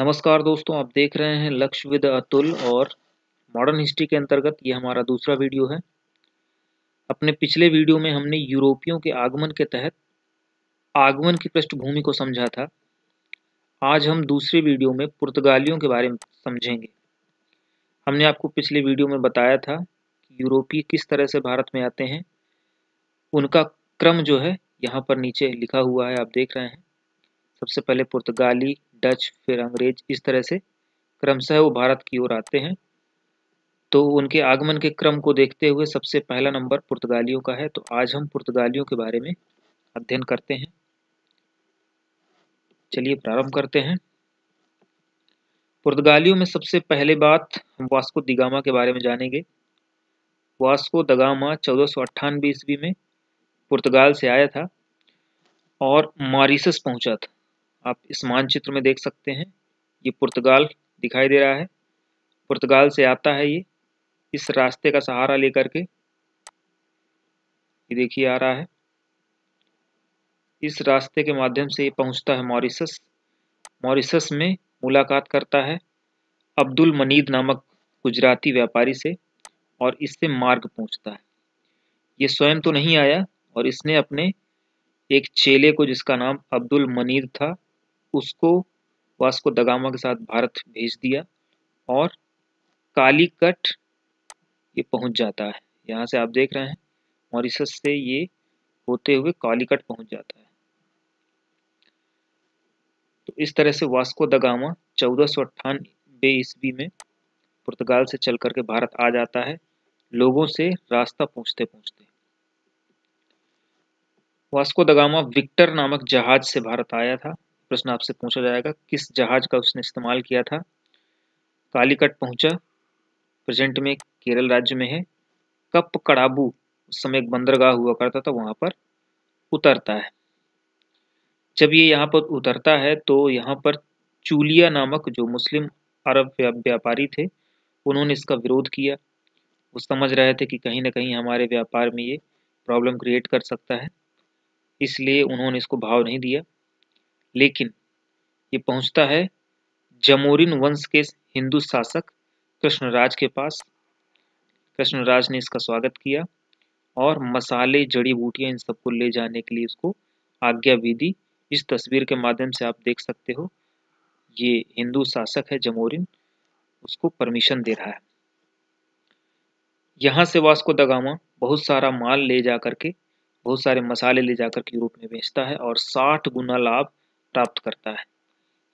नमस्कार दोस्तों, आप देख रहे हैं लक्ष्य विद अतुल और मॉडर्न हिस्ट्री के अंतर्गत ये हमारा दूसरा वीडियो है। अपने पिछले वीडियो में हमने यूरोपियों के आगमन के तहत आगमन की पृष्ठभूमि को समझा था। आज हम दूसरे वीडियो में पुर्तगालियों के बारे में समझेंगे। हमने आपको पिछले वीडियो में बताया था कि यूरोपीय किस तरह से भारत में आते हैं। उनका क्रम जो है, यहाँ पर नीचे लिखा हुआ है, आप देख रहे हैं। सबसे पहले पुर्तगाली डच, फिर अंग्रेज़ इस तरह से क्रमशः वो भारत की ओर आते हैं। तो उनके आगमन के क्रम को देखते हुए सबसे पहला नंबर पुर्तगालियों का है। तो आज हम पुर्तगालियों के बारे में अध्ययन करते हैं। चलिए प्रारंभ करते हैं। पुर्तगालियों में सबसे पहले बात हम वास्को दिगामा के बारे में जानेंगे। वास्को दगामा चौदह सौ ईस्वी में पुर्तगाल से आया था और मॉरिसस पहुँचा था। आप इस मानचित्र में देख सकते हैं। ये पुर्तगाल दिखाई दे रहा है। पुर्तगाल से आता है ये। इस रास्ते का सहारा लेकर के ये देखिए आ रहा है। इस रास्ते के माध्यम से ये पहुँचता है मॉरिसस मॉरिसस में मुलाकात करता है अब्दुल मनीद नामक गुजराती व्यापारी से और इससे मार्ग पहुँचता है। ये स्वयं तो नहीं आया और इसने अपने एक चेले को जिसका नाम अब्दुल मनीद था उसको वास्को दगामा के साथ भारत भेज दिया और कालीकट ये पहुँच जाता है। यहाँ से आप देख रहे हैं मॉरिसस से ये होते हुए कालीकट पहुँच जाता है। तो इस तरह से वास्को दगामा चौदह सौ अट्ठानबे ईस्वी में पुर्तगाल से चल करके भारत आ जाता है। लोगों से रास्ता पूछते पूछते वास्को दगामा विक्टर नामक जहाज़ से भारत आया था। प्रश्न आपसे पूछा जाएगा, किस जहाज़ का उसने इस्तेमाल किया था? कालीकट पहुँचा प्रेजेंट में केरल राज्य में है। कप कड़ाबू, उस समय एक बंदरगाह हुआ करता था, वहाँ पर उतरता है। जब ये यहाँ पर उतरता है तो यहाँ पर चूलिया नामक जो मुस्लिम अरब व्यापारी थे, उन्होंने इसका विरोध किया। वो समझ रहे थे कि कहीं ना कहीं हमारे व्यापार में ये प्रॉब्लम क्रिएट कर सकता है। इसलिए उन्होंने इसको भाव नहीं दिया। लेकिन ये पहुँचता है जमोरिन वंश के हिंदू शासक कृष्णराज के पास। कृष्णराज ने इसका स्वागत किया और मसाले, जड़ी बूटियाँ इन सबको ले जाने के लिए इसको आज्ञा भी दी। इस तस्वीर के माध्यम से आप देख सकते हो, ये हिंदू शासक है जमोरिन, उसको परमिशन दे रहा है। यहाँ से वास्को दगामा बहुत सारा माल ले जा करके बहुत सारे मसाले ले जाकर के यूरोप में बेचता है और 60 गुना लाभ प्राप्त करता है।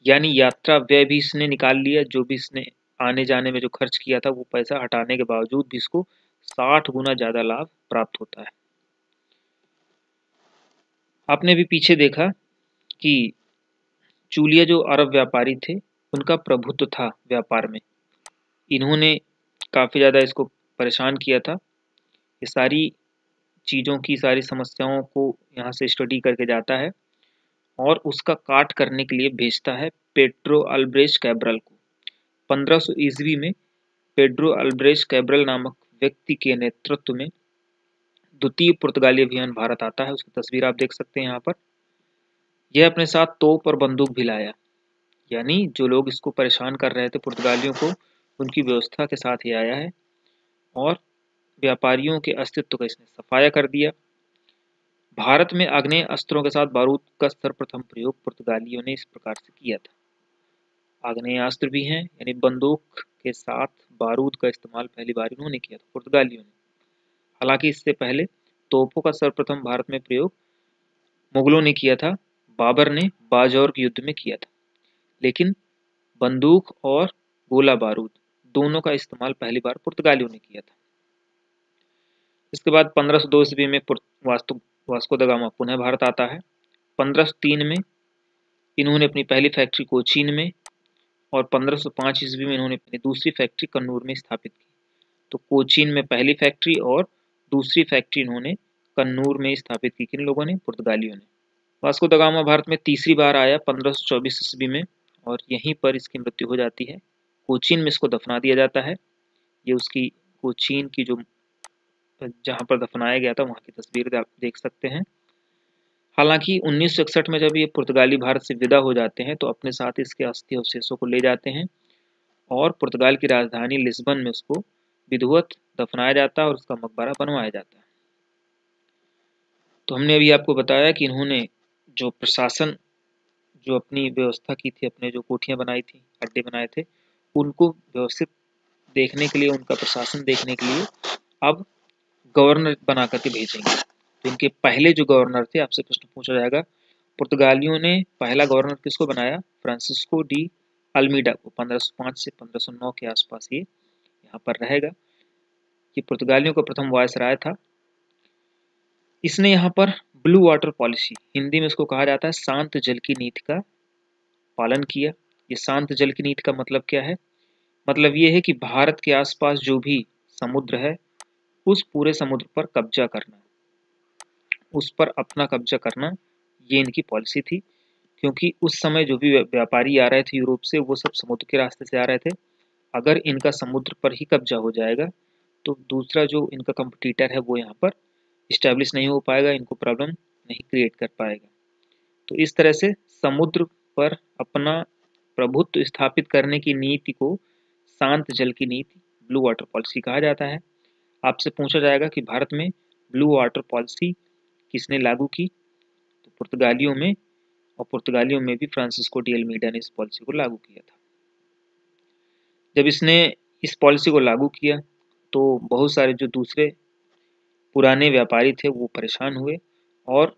यानी यात्रा व्यय भी इसने निकाल लिया, जो भी इसने आने जाने में जो खर्च किया था, वो पैसा हटाने के बावजूद भी इसको साठ गुना ज़्यादा लाभ प्राप्त होता है। आपने भी पीछे देखा कि चूलिया जो अरब व्यापारी थे, उनका प्रभुत्व था व्यापार में। इन्होंने काफ़ी ज़्यादा इसको परेशान किया था। ये सारी चीज़ों की, सारी समस्याओं को यहाँ से स्टडी करके जाता है। और उसका काट करने के लिए भेजता है पेड्रो अल्ब्रेज कैब्रल को। 1500 ईस्वी में पेड्रो अल्ब्रेज कैब्रल नामक व्यक्ति के नेतृत्व में द्वितीय पुर्तगाली अभियान भारत आता है। उसकी तस्वीर आप देख सकते हैं यहाँ पर। यह अपने साथ तोप और बंदूक भी लाया। यानी जो लोग इसको परेशान कर रहे थे पुर्तगालियों को, उनकी व्यवस्था के साथ ही आया है और व्यापारियों के अस्तित्व का इसने सफाया कर दिया। भारत में आग्नेय अस्त्रों के साथ बारूद का सर्वप्रथम प्रयोग पुर्तगालियों ने इस प्रकार से किया था। आग्नेय अस्त्र भी हैं, यानी बंदूक के साथ बारूद का इस्तेमाल पहली बार इन्होंने किया था पुर्तगालियों ने। हालाँकि इससे पहले तोपों का सर्वप्रथम भारत में प्रयोग मुगलों ने किया था, बाबर ने बाजौर के युद्ध में किया था। लेकिन बंदूक और गोला बारूद दोनों का इस्तेमाल पहली बार पुर्तगालियों ने किया था। इसके बाद पंद्रह सौ दो ईस्वी में वास्तु वास्को द गामा पुनः भारत आता है। पंद्रह तीन में इन्होंने अपनी पहली फैक्ट्री कोचीन में और 1505 ईस्वी में इन्होंने अपनी दूसरी फैक्ट्री कन्नूर में स्थापित की। तो कोचीन में पहली फैक्ट्री और दूसरी फैक्ट्री इन्होंने कन्नूर में स्थापित की। किन लोगों ने? पुर्तगालियों ने। वास्को दगामा भारत में तीसरी बार आया पंद्रह सौ चौबीस ईस्वी में और यहीं पर इसकी मृत्यु हो जाती है। कोचीन में इसको दफना दिया जाता है। ये उसकी कोचीन की जो जहाँ पर दफनाया गया था, वहाँ की तस्वीर आप देख सकते हैं। हालाँकि 1961 में जब ये पुर्तगाली भारत से विदा हो जाते हैं तो अपने साथ इसके अस्थि अवशेषों को ले जाते हैं और पुर्तगाल की राजधानी लिस्बन में उसको विधुवत दफनाया जाता है और उसका मकबरा बनवाया जाता है। तो हमने अभी आपको बताया कि इन्होंने जो प्रशासन, जो अपनी व्यवस्था की थी, अपने जो कोठियाँ बनाई थी अड्डे बनाए थे, उनको व्यवस्थित देखने के लिए, उनका प्रशासन देखने के लिए अब गवर्नर बना करके भेजेंगे। तो इनके पहले जो गवर्नर थे, आपसे प्रश्न पूछा जाएगा, पुर्तगालियों ने पहला गवर्नर किसको बनाया? फ्रांसिस्को डी अल्मीडा को 1505 से 1509 के आसपास ये यहाँ पर रहेगा। ये पुर्तगालियों का प्रथम वायस राय था। इसने यहाँ पर ब्लू वाटर पॉलिसी, हिंदी में इसको कहा जाता है शांत जल की नीति का पालन किया। ये शांत जल की नीति का मतलब क्या है? मतलब ये है कि भारत के आसपास जो भी समुद्र है उस पूरे समुद्र पर कब्जा करना। उस पर अपना कब्जा करना, ये इनकी पॉलिसी थी, क्योंकि उस समय जो भी व्यापारी आ रहे थे यूरोप से, वो सब समुद्र के रास्ते से आ रहे थे। अगर इनका समुद्र पर ही कब्जा हो जाएगा तो दूसरा जो इनका कंपटीटर है वो यहाँ पर इस्टेब्लिश नहीं हो पाएगा, इनको प्रॉब्लम नहीं क्रिएट कर पाएगा। तो इस तरह से समुद्र पर अपना प्रभुत्व स्थापित करने की नीति को शांत जल की नीति ब्लू वाटर पॉलिसी कहा जाता है। आपसे पूछा जाएगा कि भारत में ब्लू वाटर पॉलिसी किसने लागू की? तो पुर्तगालियों में और पुर्तगालियों में भी फ्रांसिस्को डी एलमीडा ने इस पॉलिसी को लागू किया था। जब इसने इस पॉलिसी को लागू किया तो बहुत सारे जो दूसरे पुराने व्यापारी थे, वो परेशान हुए और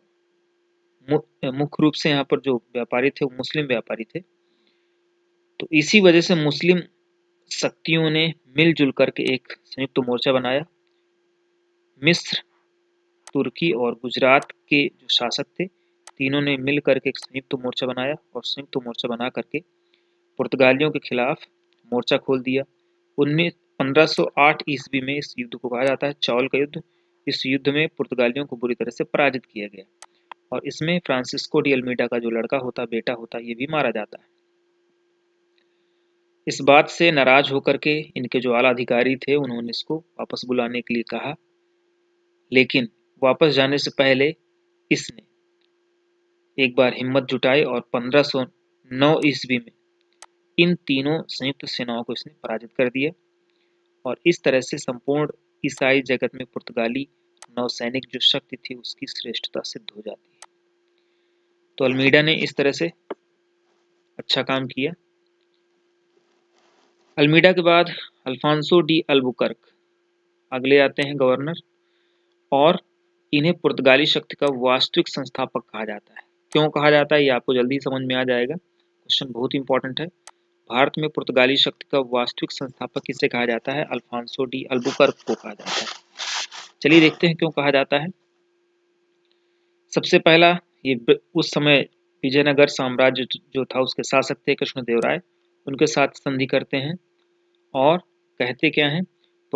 मुख्य रूप से यहाँ पर जो व्यापारी थे, वो मुस्लिम व्यापारी थे। तो इसी वजह से मुस्लिम शक्तियों ने मिलजुल करके एक संयुक्त मोर्चा बनाया। मिस्र, तुर्की और गुजरात के जो शासक थे, तीनों ने मिल करके एक संयुक्त मोर्चा बनाया और संयुक्त मोर्चा बना करके पुर्तगालियों के खिलाफ मोर्चा खोल दिया। उन्नीस 1508 ईस्वी में इस युद्ध को कहा जाता है चौल का युद्ध। इस युद्ध में पुर्तगालियों को बुरी तरह से पराजित किया गया। और इसमें फ्रांसिस्को डी अल्मीडा का जो लड़का होता, बेटा होता, ये भी मारा जाता है। इस बात से नाराज़ होकर के इनके जो आला अधिकारी थे, उन्होंने इसको वापस बुलाने के लिए कहा। लेकिन वापस जाने से पहले इसने एक बार हिम्मत जुटाई और 1509 ईस्वी में इन तीनों संयुक्त सेनाओं को इसने पराजित कर दिया और इस तरह से संपूर्ण ईसाई जगत में पुर्तगाली नौसैनिक जो शक्ति थी उसकी श्रेष्ठता सिद्ध हो जाती है। तो अल्मीडा ने इस तरह से अच्छा काम किया। अल्मीडा के बाद अल्फांसो डी अल्बुकर्क। अगले आते हैं गवर्नर। और इन्हें पुर्तगाली शक्ति का वास्तविक संस्थापक कहा जाता है। क्यों कहा जाता है, ये आपको जल्दी समझ में आ जाएगा। क्वेश्चन बहुत इंपॉर्टेंट है। भारत में पुर्तगाली शक्ति का वास्तविक संस्थापक किसे कहा जाता है? अल्फांसो डी अल्बुकर्क को कहा जाता है। चलिए देखते हैं क्यों कहा जाता है। सबसे पहला, ये उस समय विजयनगर साम्राज्य जो था, उसके शासक थे कृष्णदेव राय। उनके साथ संधि करते हैं और कहते क्या हैं?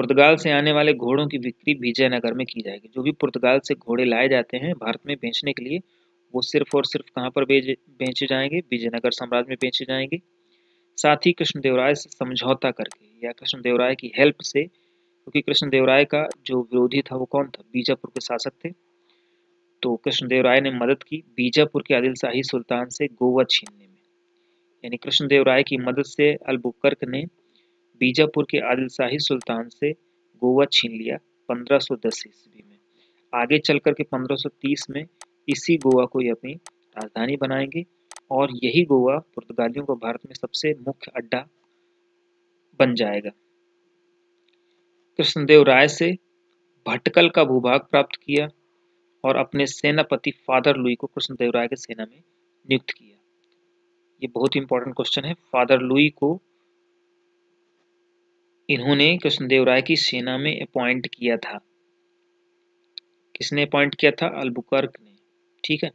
पुर्तगाल से आने वाले घोड़ों की बिक्री विजयनगर में की जाएगी। जो भी पुर्तगाल से घोड़े लाए जाते हैं भारत में बेचने के लिए, वो सिर्फ़ और सिर्फ़ कहाँ पर बेचे बेचे जाएँगे? विजयनगर साम्राज्य में बेचे जाएँगे। साथ ही कृष्णदेवराय से समझौता करके, या कृष्णदेवराय की हेल्प से, क्योंकि कृष्णदेवराय का जो विरोधी था वो कौन था? बीजापुर के शासक थे। तो कृष्णदेवराय ने मदद की बीजापुर के आदिल शाही सुल्तान से गोवा छीनने में। यानी कृष्णदेवराय की मदद से अलबुकर्क ने बीजापुर के आदिलशाही सुल्तान से गोवा छीन लिया 1510 ईस्वी में। आगे चल कर के 1530 में इसी गोवा को ये अपनी राजधानी बनाएँगे और यही गोवा पुर्तगालियों को भारत में सबसे मुख्य अड्डा बन जाएगा। कृष्णदेव राय से भटकल का भूभाग प्राप्त किया और अपने सेनापति फादर लुई को कृष्णदेव राय के सेना में नियुक्त किया। ये बहुत इंपॉर्टेंट क्वेश्चन है। फादर लुई को इन्होंने कृष्णदेव राय की सेना में अपॉइंट किया था। किसने अपॉइंट किया था? अल्बुकर्क ने। ठीक है?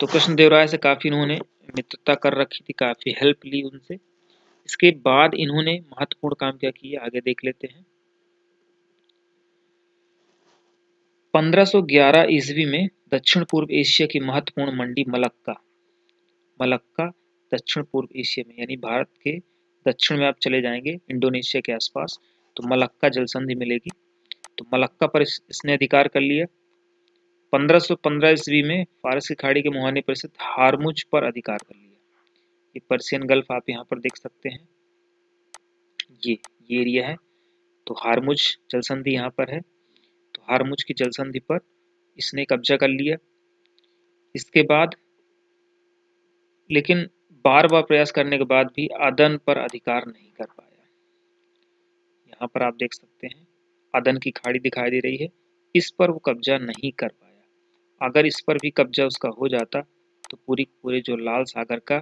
तो कृष्णदेव राय से काफ़ी इन्होंने मित्रता कर रखी थी, काफ़ी हेल्प ली उनसे। इसके बाद इन्होंने महत्वपूर्ण काम क्या किया? आगे देख लेते हैं। 1511 ईस्वी में दक्षिण पूर्व एशिया की महत्वपूर्ण मंडी मलक्का। मलक्का दक्षिण पूर्व एशिया में, यानी भारत के दक्षिण में आप चले जाएँगे इंडोनेशिया के आसपास तो मलक्का जल संधि मिलेगी। तो मलक्का पर इसने अधिकार कर लिया। 1515 ईस्वी में फारस की खाड़ी के मुहाने पर स्थित हारमुज पर अधिकार कर लिया। ये पर्सियन गल्फ आप यहाँ पर देख सकते हैं। ये ये एरिया है। तो हारमुज जल संधि यहाँ पर है। तो हारमुज की जलसंधि पर इसने कब्जा कर लिया। इसके बाद, लेकिन बार बार प्रयास करने के बाद भी अदन पर अधिकार नहीं कर पाया। यहाँ पर आप देख सकते हैं अदन की खाड़ी दिखाई दे रही है। इस पर वो कब्जा नहीं कर पाया। अगर इस पर भी कब्जा उसका हो जाता तो पूरी पूरे जो लाल सागर का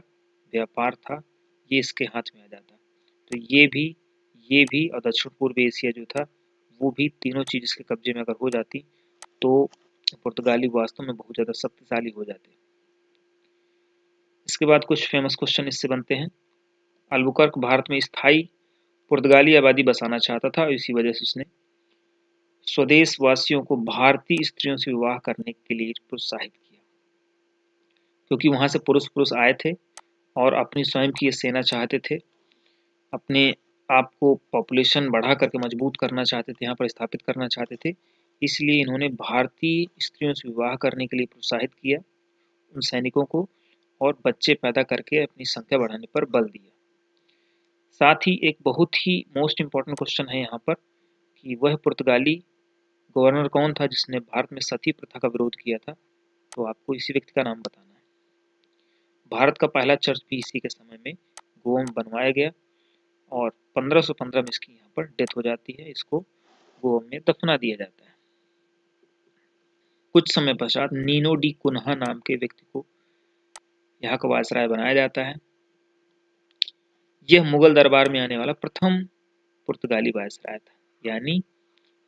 व्यापार था, ये इसके हाथ में आ जाता। तो ये भी ये भी और दक्षिण पूर्व एशिया जो था, वो भी तीनों चीज़ इसके कब्जे में अगर हो जाती तो पुर्तगाली वास्तव में बहुत ज़्यादा शक्तिशाली हो जाते। इसके बाद कुछ फ़ेमस क्वेश्चन इससे बनते हैं। अल्बुकर्क भारत में स्थायी पुर्तगाली आबादी बसाना चाहता था, इसी वजह से उसने स्वदेश वासियों को भारतीय स्त्रियों से विवाह करने के लिए प्रोत्साहित किया। क्योंकि वहाँ से पुरुष पुरुष आए थे और अपनी स्वयं की सेना चाहते थे, अपने आप को पॉपुलेशन बढ़ा करके मज़बूत करना चाहते थे, यहाँ पर स्थापित करना चाहते थे, इसलिए इन्होंने भारतीय स्त्रियों से विवाह करने के लिए प्रोत्साहित किया। उन सैनिकों को और बच्चे पैदा करके अपनी संख्या बढ़ाने पर बल दिया। साथ ही एक बहुत ही मोस्ट इंपॉर्टेंट क्वेश्चन है यहाँ पर कि वह पुर्तगाली गवर्नर कौन था जिसने भारत में सती प्रथा का विरोध किया था? तो आपको इसी व्यक्ति का नाम बताना है। भारत का पहला चर्च भी इसी के समय में गोवा में बनवाया गया और 1515 में इसकी यहाँ पर डेथ हो जाती है। इसको गोवा में दफना दिया जाता है। कुछ समय पश्चात नीनो डी कुन्हा नाम के व्यक्ति को यहाँ का वायसराय बनाया जाता है। यह मुगल दरबार में आने वाला प्रथम पुर्तगाली वायसराय था। यानी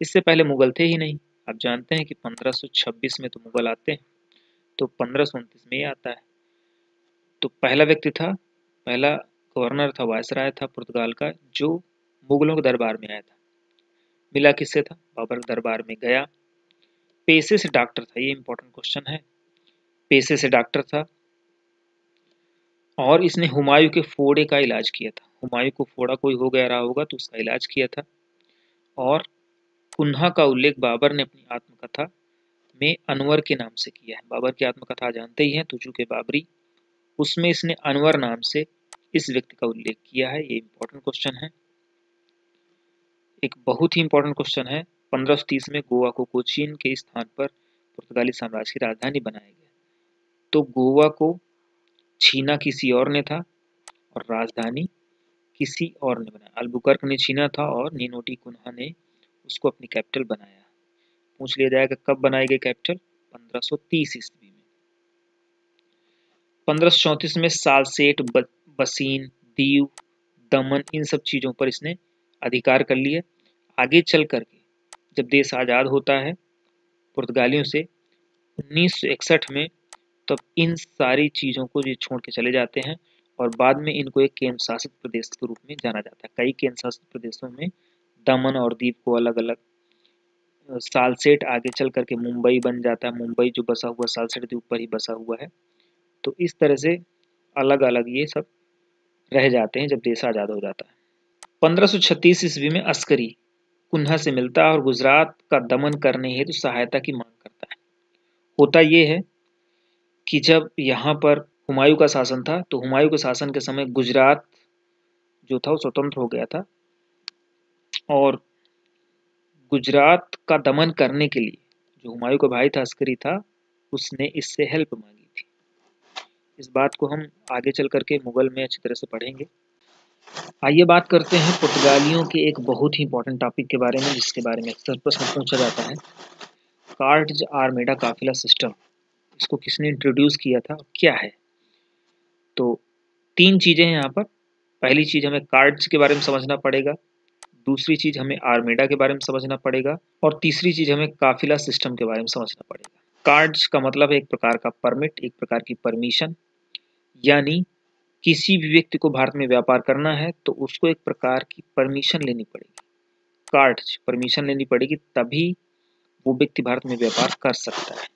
इससे पहले मुगल थे ही नहीं। आप जानते हैं कि 1526 में तो मुगल आते हैं तो पंद्रह में ही आता है। तो पहला व्यक्ति था, पहला गवर्नर था वायसराय था पुर्तगाल का, जो मुगलों के दरबार में आया था। मिला किससे था? बाबर दरबार में गया। पेशे से डॉक्टर था, ये इंपॉर्टेंट क्वेश्चन है। पेशे से डॉक्टर था और इसने हुमायूं के फोड़े का इलाज किया था। हुमायूं को फोड़ा कोई हो गया, रहा होगा तो उसका इलाज किया था। और कुन्हा का उल्लेख बाबर ने अपनी आत्मकथा में अनवर के नाम से किया है। बाबर की आत्मकथा जानते ही हैं तुझू के बाबरी, उसमें इसने अनवर नाम से इस व्यक्ति का उल्लेख किया है। ये इंपॉर्टेंट क्वेश्चन है। एक बहुत ही इंपॉर्टेंट क्वेश्चन है। 1530 में गोवा को कोचीन के स्थान पर पुर्तगाली साम्राज्य की राजधानी बनाया गया। तो गोवा को छीना किसी और ने था और राजधानी किसी और ने बनाया। अल्बुकर्क ने छीना था और नीनोटी कुन्हा ने उसको अपनी कैपिटल बनाया। पूछ लिया जाएगा कब बनाई गई कैपिटल? 1530 ईस्वी में। 1534 में सालसेट बसीन, दीव, दमन, इन सब चीज़ों पर इसने अधिकार कर लिया। आगे चल करके जब देश आज़ाद होता है, पुर्तगालियों से 1961 में तो इन सारी चीज़ों को ये छोड़ के चले जाते हैं और बाद में इनको एक केंद्र शासित प्रदेश के रूप में जाना जाता है। कई केंद्र शासित प्रदेशों में दमन और दीप को अलग अलग सालसेट आगे चल करके मुंबई बन जाता है। मुंबई जो बसा हुआ, सालसेट द्वीप पर ही बसा हुआ है। तो इस तरह से अलग अलग ये सब रह जाते हैं जब देश आज़ाद हो जाता है। 1536 ईस्वी में अस्करी कुन्हा से मिलता है और गुजरात का दमन करने हेतु तो सहायता की मांग करता है। होता यह है कि जब यहाँ पर हुमायूं का शासन था तो हुमायूं के शासन के समय गुजरात जो था, वो स्वतंत्र हो गया था। और गुजरात का दमन करने के लिए जो हुमायूं का भाई था, अस्करी था, उसने इससे हेल्प मांगी थी। इस बात को हम आगे चल करके मुगल में अच्छी तरह से पढ़ेंगे। आइए बात करते हैं पुर्तगालियों के एक बहुत ही इंपॉर्टेंट टॉपिक के बारे में, जिसके बारे में अक्सर प्रश्न पूछा जाता है। कार्ड्स आर्मेडा काफिला सिस्टम इसको किसने इंट्रोड्यूस किया था क्या है? तो तीन चीज़ें हैं यहाँ पर। पहली चीज़ हमें कार्ड्स के बारे में समझना पड़ेगा, दूसरी चीज़ हमें आर्मेडा के बारे में समझना पड़ेगा, और तीसरी चीज़ हमें काफिला सिस्टम के बारे में समझना पड़ेगा। कार्ड्स का मतलब है एक प्रकार का परमिट एक प्रकार की परमिशन यानी किसी भी व्यक्ति को भारत में व्यापार करना है तो उसको एक प्रकार की परमिशन लेनी पड़ेगी। कार्ड परमिशन लेनी पड़ेगी, तभी वो व्यक्ति भारत में व्यापार कर सकता है।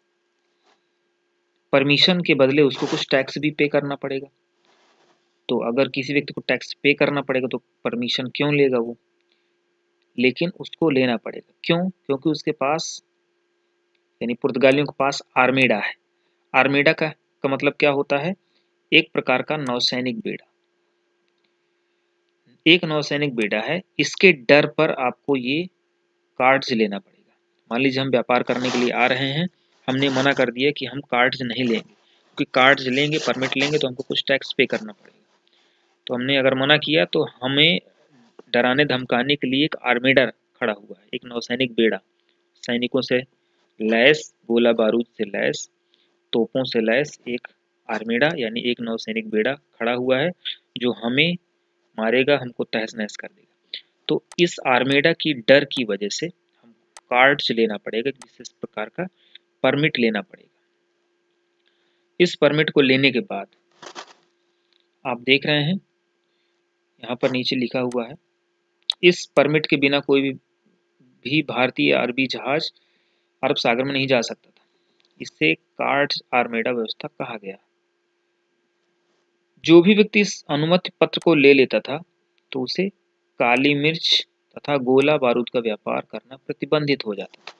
परमिशन के बदले उसको कुछ टैक्स भी पे करना पड़ेगा। तो अगर किसी व्यक्ति को टैक्स पे करना पड़ेगा तो परमिशन क्यों लेगा वो? लेकिन उसको लेना पड़ेगा। क्यों? क्योंकि उसके पास यानी पुर्तगालियों के पास आर्मेडा है। आर्मेडा का, का मतलब क्या होता है? एक प्रकार का नौसैनिक बेड़ा। एक नौसैनिक बेड़ा है। इसके डर पर आपको ये कार्ड्स लेना पड़ेगा। मान लीजिए हम व्यापार करने के लिए आ रहे हैं। हमने मना कर दिया कि हम कार्ड्स नहीं लेंगे। क्योंकि कार्ड्स लेंगे परमिट लेंगे तो हमको कुछ टैक्स पे करना पड़ेगा। तो हमने अगर मना किया तो हमें डराने धमकाने के लिए एक आर्मेडर खड़ा हुआ है। एक नौसैनिक बेड़ा। सैनिकों से लैस, गोला बारूद से लैस, तोपों से लैस एक आर्मेडा यानी एक नौसैनिक बेड़ा खड़ा हुआ है, जो हमें मारेगा, हमको तहस नहस कर देगा। तो इस आर्मेडा की डर की वजह से हम कार्ड्स लेना पड़ेगा, जिस प्रकार का परमिट लेना पड़ेगा। इस परमिट को लेने के बाद आप देख रहे हैं यहाँ पर नीचे लिखा हुआ है इस परमिट के बिना कोई भी, भी भारतीय अरबी जहाज़ अरब सागर में नहीं जा सकता था। इसे कार्ड आर्मेडा व्यवस्था कहा गया जो भी व्यक्ति इस अनुमति पत्र को ले लेता था तो उसे काली मिर्च तथा गोला बारूद का व्यापार करना प्रतिबंधित हो जाता था।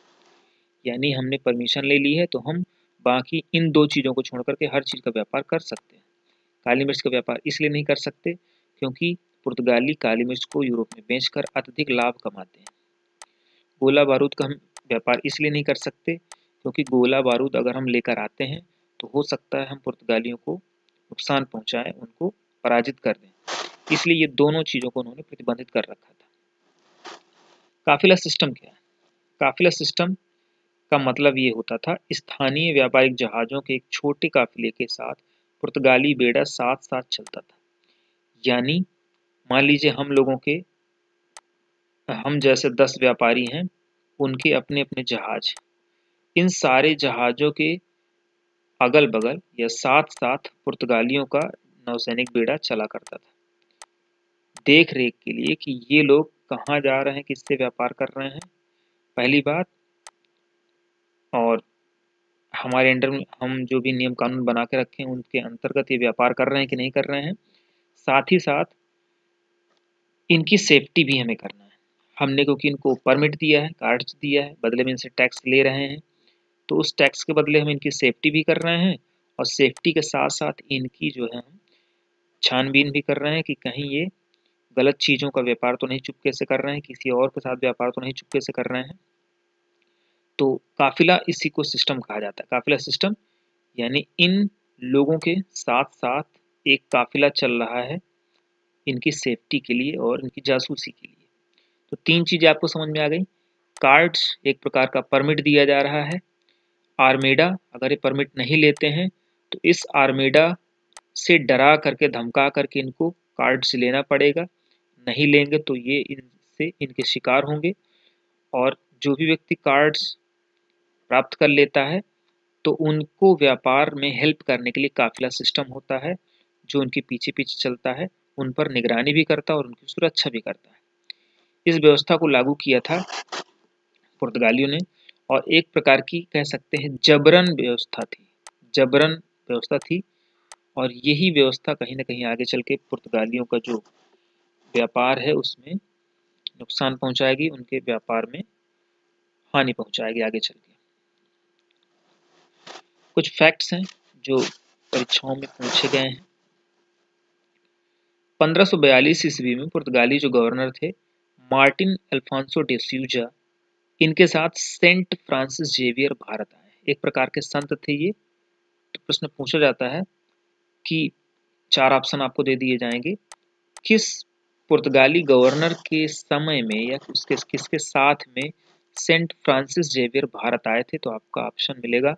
यानी हमने परमिशन ले ली है तो हम बाकी इन दो चीज़ों को छोड़ करके हर चीज़ का व्यापार कर सकते हैं। काली मिर्च का व्यापार इसलिए नहीं कर सकते क्योंकि पुर्तगाली काली मिर्च को यूरोप में बेचकर अत्यधिक लाभ कमाते हैं। गोला बारूद का हम व्यापार इसलिए नहीं कर सकते क्योंकि गोला बारूद अगर हम लेकर आते हैं तो हो सकता है हम पुर्तगालियों को नुकसान पहुंचाएँ, उनको पराजित कर दें। इसलिए ये दोनों चीज़ों को उन्होंने प्रतिबंधित कर रखा था। काफिला सिस्टम क्या है? काफिला सिस्टम का मतलब ये होता था, स्थानीय व्यापारिक जहाज़ों के एक छोटे काफिले के साथ पुर्तगाली बेड़ा साथ साथ चलता था। यानी, मान लीजिए हम लोगों के, हम जैसे दस व्यापारी हैं, उनके अपने अपने जहाज़। इन सारे जहाज़ों के अगल बगल या साथ साथ पुर्तगालियों का नौसैनिक बेड़ा चला करता था। देख रेख के लिए कि ये लोग कहाँ जा रहे हैं, किससे व्यापार कर रहे हैं। पहली बात और हमारे अंडर हम जो भी नियम कानून बना के रखे हैं, उनके अंतर्गत ये व्यापार कर रहे हैं कि नहीं कर रहे हैं, साथ ही साथ इनकी सेफ्टी भी हमें करना है। हमने क्योंकि इनको परमिट दिया है कार्ड दिया है, बदले में इनसे टैक्स ले रहे हैं तो उस टैक्स के बदले हम इनकी सेफ्टी भी कर रहे हैं और सेफ्टी के साथ साथ इनकी जो है हम छानबीन भी कर रहे हैं कि कहीं ये गलत चीज़ों का व्यापार तो नहीं चुपके से कर रहे हैं, किसी और के साथ व्यापार तो नहीं चुपके से कर रहे हैं। तो काफिला इसी को सिस्टम कहा जाता है। काफिला सिस्टम यानी इन लोगों के साथ साथ एक काफिला चल रहा है इनकी सेफ्टी के लिए और इनकी जासूसी के लिए। तो तीन चीज़ें आपको समझ में आ गई। कार्ड्स एक प्रकार का परमिट दिया जा रहा है। आर्मेडा अगर ये परमिट नहीं लेते हैं तो इस आर्मेडा से डरा करके, धमका करके इनको कार्ड्स लेना पड़ेगा। नहीं लेंगे तो ये इनसे इनके शिकार होंगे। और जो भी व्यक्ति कार्ड्स प्राप्त कर लेता है तो उनको व्यापार में हेल्प करने के लिए काफिला सिस्टम होता है, जो उनके पीछे पीछे चलता है, उन पर निगरानी भी करता है और उनकी सुरक्षा भी करता है। इस व्यवस्था को लागू किया था पुर्तगालियों ने, और एक प्रकार की कह सकते हैं जबरन व्यवस्था थी, जबरन व्यवस्था थी, और यही व्यवस्था कहीं ना कहीं आगे चल के पुर्तगालियों का जो व्यापार है उसमें नुकसान पहुंचाएगी, उनके व्यापार में हानि पहुंचाएगी, आगे चल के। कुछ फैक्ट्स हैं जो परीक्षाओं में पूछे गए हैं। 1542 ईस्वी में पुर्तगाली जो गवर्नर थे, मार्टिन अल्फांसो डेस्यूजा इनके साथ सेंट फ्रांसिस जेवियर भारत आए एक प्रकार के संत थे ये। तो प्रश्न पूछा जाता है कि चार ऑप्शन आपको दे दिए जाएँगे। किस पुर्तगाली गवर्नर के समय में या उसके किसके साथ में सेंट फ्रांसिस जेवियर भारत आए थे? तो आपका ऑप्शन मिलेगा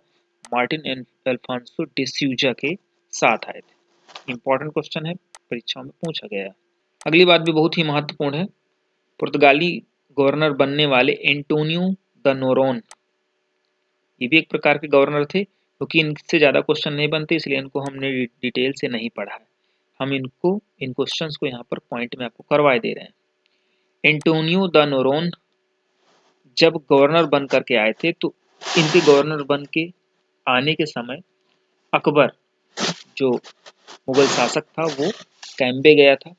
मार्टिन अल्फांसो डिस्यूजा के साथ आए थे। इंपॉर्टेंट क्वेश्चन है परीक्षाओं में पूछा गया। अगली बात भी बहुत ही महत्वपूर्ण है। पुर्तगाली गवर्नर बनने वाले एंटोनियो द नोरोन। ये भी एक प्रकार के गवर्नर थे क्योंकि तो इनसे ज़्यादा क्वेश्चन नहीं बनते, इसलिए इनको हमने डिटेल से नहीं पढ़ा है। हम इनको, इन क्वेश्चन को यहाँ पर पॉइंट में आपको करवाए दे रहे हैं। एंटोनियो द नोरोन जब गवर्नर बन करके आए थे तो इनके गवर्नर बन के आने के समय अकबर, जो मुगल शासक था, वो कैम्बे गया था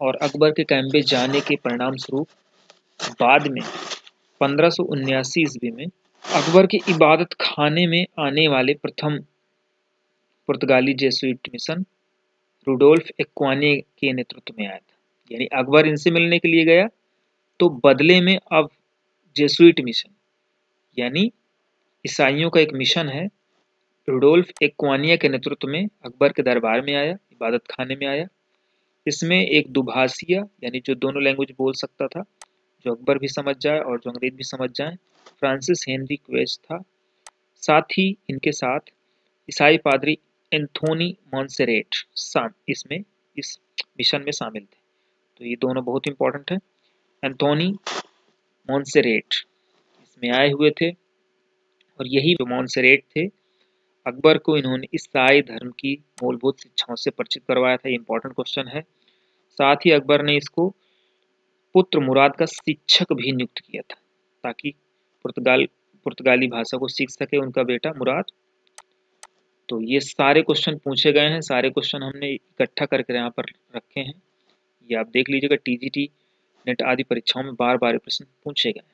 और अकबर के कैम्बे जाने के परिणाम स्वरूप बाद में, पंद्रह ईस्वी में, अकबर के इबादत खाने में आने वाले प्रथम पुर्तगाली जेसुइट मिशन रुडोल्फ एक्वानिया के नेतृत्व में आया था। यानी अकबर इनसे मिलने के लिए गया तो बदले में अब जेसुइट मिशन, यानी ईसाइयों का एक मिशन है। रुडोल्फ एक एक्वानिया के नेतृत्व में अकबर के दरबार में आया इबादत खाने में आया। इसमें एक दुभाषिया, यानी जो दोनों लैंग्वेज बोल सकता था, जो अकबर भी समझ जाए और जो अंग्रेज़ भी समझ जाए, फ्रांसिस हेनरी क्वेज था। साथ ही इनके साथ ईसाई पादरी एंथोनी मॉन्सेरेट इसमें, इस मिशन में शामिल थे। तो ये दोनों बहुत इंपॉर्टेंट हैं। एंथोनी मॉन्सेरेट इसमें आए हुए थे। और यही मॉन्सेरेट थे। अकबर को इन्होंने ईसाई धर्म की मूलभूत शिक्षाओं से परिचित करवाया था। इंपॉर्टेंट क्वेश्चन है। साथ ही अकबर ने इसको पुत्र मुराद का शिक्षक भी नियुक्त किया था, ताकि पुर्तगाल, पुर्तगाली भाषा को सीख सके उनका बेटा मुराद। तो ये सारे क्वेश्चन पूछे गए हैं। सारे क्वेश्चन हमने इकट्ठा करके यहाँ पर रखे हैं। ये आप देख लीजिएगा टीजीटी नेट आदि परीक्षाओं में बार बार प्रश्न पूछे गए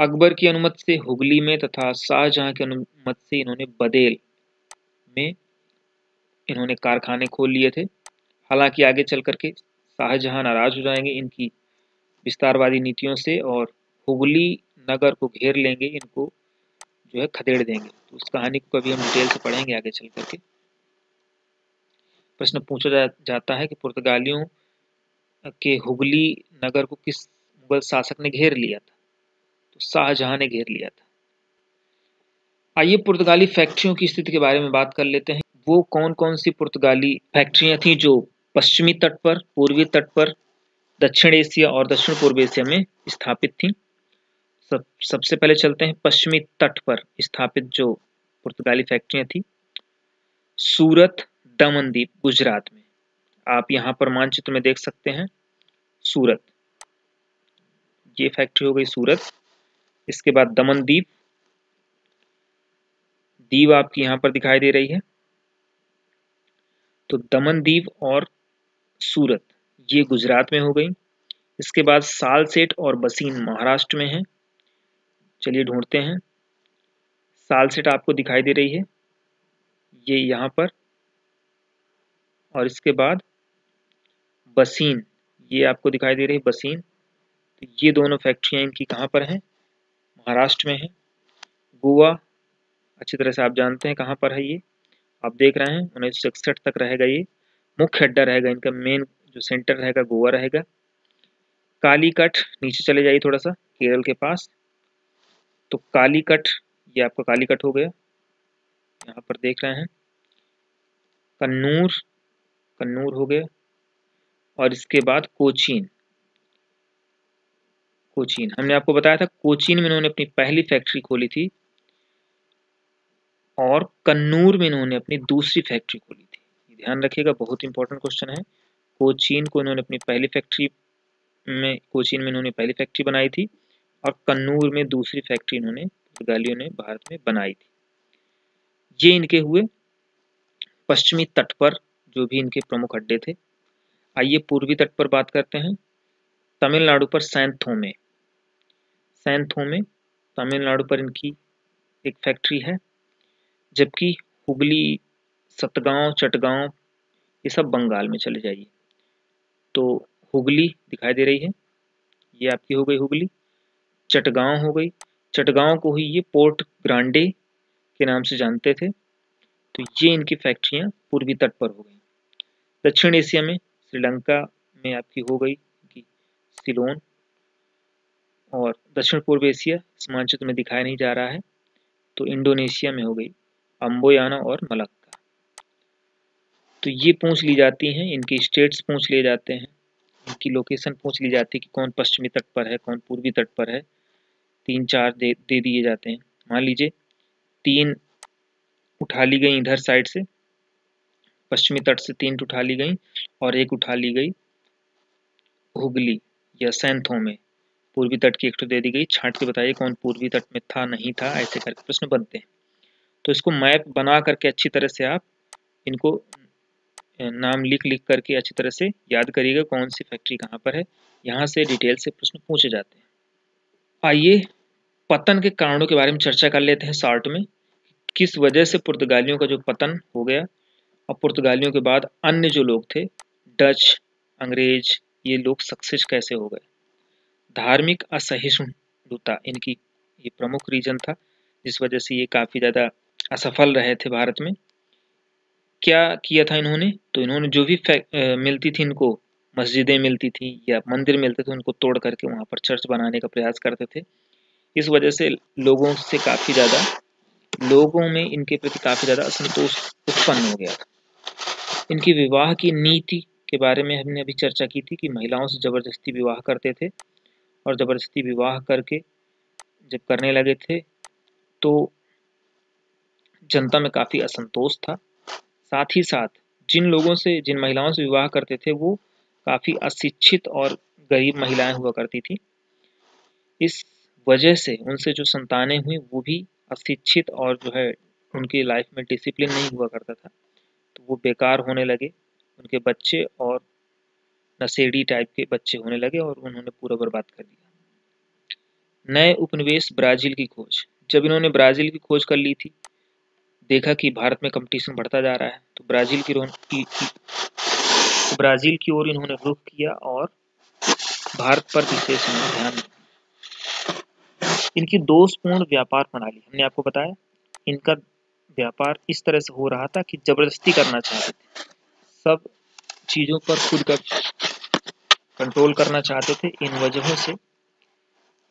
अकबर की अनुमति से हुगली में तथा शाहजहां की अनुमति से इन्होंने बदेल में इन्होंने कारखाने खोल लिए थे। हालाँकि आगे चल करके शाहजहां नाराज़ हो जाएँगे इनकी विस्तारवादी नीतियों से और हुगली नगर को घेर लेंगे इनको जो है खदेड़ देंगे। तो उस कहानी को कभी हम डिटेल से पढ़ेंगे आगे चल करके। प्रश्न पूछा जा, जाता है कि पुर्तगालियों के हुगली नगर को किस मुगल शासक ने घेर लिया था? शाहजहां ने घेर लिया था। आइए पुर्तगाली फैक्ट्रियों की स्थिति के बारे में बात कर लेते हैं। वो कौन कौन सी पुर्तगाली फैक्ट्रियाँ थी जो पश्चिमी तट पर, पूर्वी तट पर, दक्षिण एशिया और दक्षिण पूर्व एशिया में स्थापित थी? सब, सबसे पहले चलते हैं पश्चिमी तट पर स्थापित जो पुर्तगाली फैक्ट्रियाँ थी। सूरत दमनदीप, गुजरात में। आप यहाँ पर मानचित्र में देख सकते हैं। सूरत। ये फैक्ट्री हो गई सूरत। इसके बाद दमन दमनदीप दीव आपकी यहाँ पर दिखाई दे रही है। तो दमनदीप और सूरत, ये गुजरात में हो गई। इसके बाद सालसेट और बसीन महाराष्ट्र में है। चलिए ढूंढते हैं। सालसेट आपको दिखाई दे रही है। ये यहाँ पर। और इसके बाद बसीन, ये आपको दिखाई दे रही है बसीन। तो ये दोनों फैक्ट्रियाँ इनकी कहाँ पर हैं? महाराष्ट्र में है। गोवा, अच्छी तरह से आप जानते हैं कहाँ पर है ये। आप देख रहे हैं, उन्नीस तक रहेगा ये। मुख्य अड्डा रहेगा इनका मेन जो सेंटर रहेगा, गोवा रहेगा। कालीकट, नीचे चले जाइए थोड़ा सा, केरल के पास। तो कालीकट, ये आपका कालीकट हो गया। यहाँ पर देख रहे हैं। कन्नूर कन्नूर हो गया। और इसके बाद कोचीन। कोचीन। हमने आपको बताया था कोचीन में इन्होंने अपनी पहली फैक्ट्री खोली थी और कन्नूर में इन्होंने अपनी दूसरी फैक्ट्री खोली थी। ध्यान रखिएगा, बहुत इंपॉर्टेंट क्वेश्चन है। कोचीन को इन्होंने अपनी पहली फैक्ट्री में, कोचीन में इन्होंने पहली फैक्ट्री बनाई थी और कन्नूर में दूसरी फैक्ट्री इन्होंने पुर्तगालियों ने भारत में बनाई थी। ये इनके हुए पश्चिमी तट पर, जो भी इनके प्रमुख अड्डे थे। आइए पूर्वी तट पर बात करते हैं। तमिलनाडु पर सैंथोमे सैंथोमे तमिलनाडु पर इनकी एक फैक्ट्री है, जबकि हुगली, सतगांव, चटगांव, ये सब बंगाल में चले जाइए। तो हुगली दिखाई दे रही है, ये आपकी हो गई हुगली, चटगांव हो गई। चटगांव को ही ये पोर्ट ग्रांडे के नाम से जानते थे तो ये इनकी फैक्ट्रियाँ पूर्वी तट पर हो गई। दक्षिण एशिया में, श्रीलंका में आपकी हो गई। सिलोन और दक्षिण पूर्व एशिया, इस मानचित्र में दिखाया नहीं जा रहा है तो इंडोनेशिया में हो गई अम्बोयाना और मलक्का। तो ये पूछ ली जाती हैं, इनकी स्टेट्स पूछ लिए जाते हैं, इनकी लोकेशन पूछ ली जाती है कि कौन पश्चिमी तट पर है, कौन पूर्वी तट पर है, तीन चार दे दे दिए जाते हैं। मान लीजिए, तीन उठा ली गई इधर साइड से, पश्चिमी तट से तीन उठा ली गई और एक उठा ली गई हुगली। या सैंथों में। पूर्वी तट की एक तो दे दी गई, छाट के बताइए कौन पूर्वी तट में था, नहीं था, ऐसे करके प्रश्न बनते हैं। तो इसको मैप बना करके अच्छी तरह से आप इनको नाम लिख लिख करके अच्छी तरह से याद करिएगा कौन सी फैक्ट्री कहाँ पर है। यहाँ से डिटेल से प्रश्न पूछे जाते हैं। आइए पतन के कारणों के बारे में चर्चा कर लेते हैं शॉर्ट में। किस वजह से पुर्तगालियों का जो पतन हो गया और पुर्तगालियों के बाद अन्य जो लोग थे, डच, अंग्रेज़ ये लोग सक्सेस कैसे हो गए? धार्मिक असहिष्णुता इनकी ये प्रमुख रीजन था, जिस वजह से ये काफ़ी ज़्यादा असफल रहे थे भारत में। क्या किया था इन्होंने? तो इन्होंने जो भी मिलती थी इनको, मस्जिदें मिलती थी या मंदिर मिलते थे, उनको तोड़ करके वहाँ पर चर्च बनाने का प्रयास करते थे। इस वजह से लोगों से काफ़ी ज़्यादा, लोगों में इनके प्रति काफ़ी ज़्यादा असंतोष उत्पन्न हो गया था। इनकी विवाह की नीति के बारे में हमने अभी चर्चा की थी कि महिलाओं से ज़बरदस्ती विवाह करते थे और ज़बरदस्ती विवाह करके जब करने लगे थे तो जनता में काफ़ी असंतोष था। साथ ही साथ, जिन लोगों से, जिन महिलाओं से विवाह करते थे, वो काफ़ी अशिक्षित और गरीब महिलाएँ हुआ करती थी। इस वजह से उनसे जो संतानें हुई, वो भी अशिक्षित और जो है, उनकी लाइफ में डिसिप्लिन नहीं हुआ करता था। तो वो बेकार होने लगे। उनके बच्चे और नशेड़ी टाइप के बच्चे होने लगे और उन्होंने पूरा बर्बाद कर दिया। नए उपनिवेश ब्राज़ील की खोज। जब इन्होंने ब्राज़ील की खोज कर ली थी देखा कि भारत में कंपटीशन बढ़ता जा रहा है तो ब्राज़ील की, की, की ब्राज़ील की ओर इन्होंने रुख किया और भारत पर विशेष ध्यान इनकी दोषपूर्ण व्यापार प्रणाली। हमने आपको बताया इनका व्यापार इस तरह से हो रहा था कि ज़बरदस्ती करना चाहते थे। सब चीज़ों पर खुद का कंट्रोल करना चाहते थे, इन वजहों से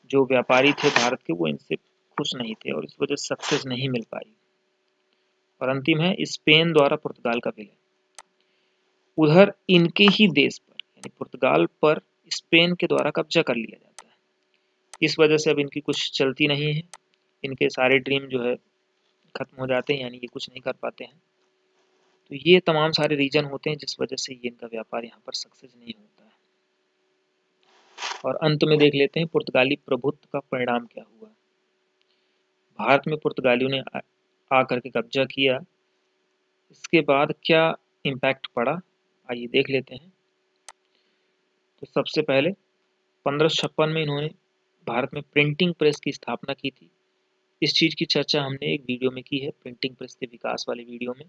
जो व्यापारी थे भारत के, वो इनसे खुश नहीं थे और इस वजह से सक्सेस नहीं मिल पाई। और अंतिम है, स्पेन द्वारा पुर्तगाल का विलय। उधर इनके ही देश पर, यानी पुर्तगाल पर स्पेन के द्वारा कब्जा कर लिया जाता है। इस वजह से अब इनकी कुछ चलती नहीं है। इनके सारे ड्रीम जो है खत्म हो जाते हैं, यानी ये कुछ नहीं कर पाते हैं। तो ये तमाम सारे रीजन होते हैं जिस वजह से ये इनका व्यापार यहाँ पर सक्सेस नहीं होता है। और अंत में देख लेते हैं, पुर्तगाली प्रभुत्व का परिणाम क्या हुआ? भारत में पुर्तगालियों ने आकर के कब्जा किया। इसके बाद क्या इम्पैक्ट पड़ा? आइए देख लेते हैं। तो सबसे पहले, पंद्रह में इन्होंने भारत में प्रिंटिंग प्रेस की स्थापना की थी। इस चीज़ की चर्चा हमने एक वीडियो में की है प्रिंटिंग प्रेस के विकास वाले वीडियो में।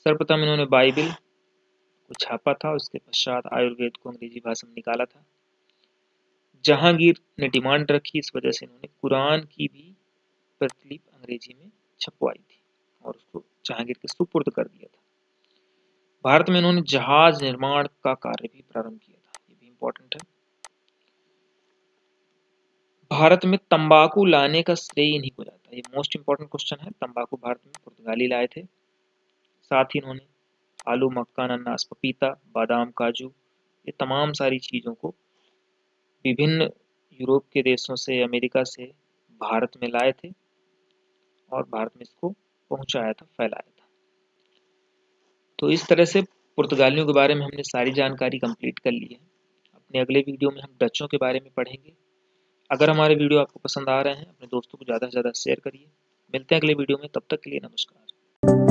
सर्वप्रथम इन्होंने बाइबिल को छापा था, उसके पश्चात आयुर्वेद को अंग्रेज़ी भाषा में निकाला था। जहांगीर ने डिमांड रखी, इस वजह से इन्होंने कुरान की भी प्रतिलिप अंग्रेज़ी में छपवाई थी और उसको जहांगीर के सुपुर्द कर दिया था। भारत में इन्होंने जहाज़ निर्माण का कार्य भी प्रारंभ किया था। ये भी इंपॉर्टेंट है। भारत में तंबाकू लाने का श्रेय इन्हीं को जाता है ये मोस्ट इंपॉर्टेंट क्वेश्चन है। तंबाकू भारत में पुर्तगाली लाए थे। साथ ही इन्होंने आलू, मक्का, अनानास, पपीता, बादाम, काजू, ये तमाम सारी चीज़ों को विभिन्न यूरोप के देशों से, अमेरिका से, भारत में लाए थे और भारत में इसको पहुँचाया था, फैलाया था। तो इस तरह से पुर्तगालियों के बारे में हमने सारी जानकारी कंप्लीट कर ली है। अपने अगले वीडियो में हम डचों के बारे में पढ़ेंगे। अगर हमारे वीडियो आपको पसंद आ रहे हैं, अपने दोस्तों को ज़्यादा से ज़्यादा शेयर करिए। मिलते हैं अगले वीडियो में, तब तक के लिए नमस्कार।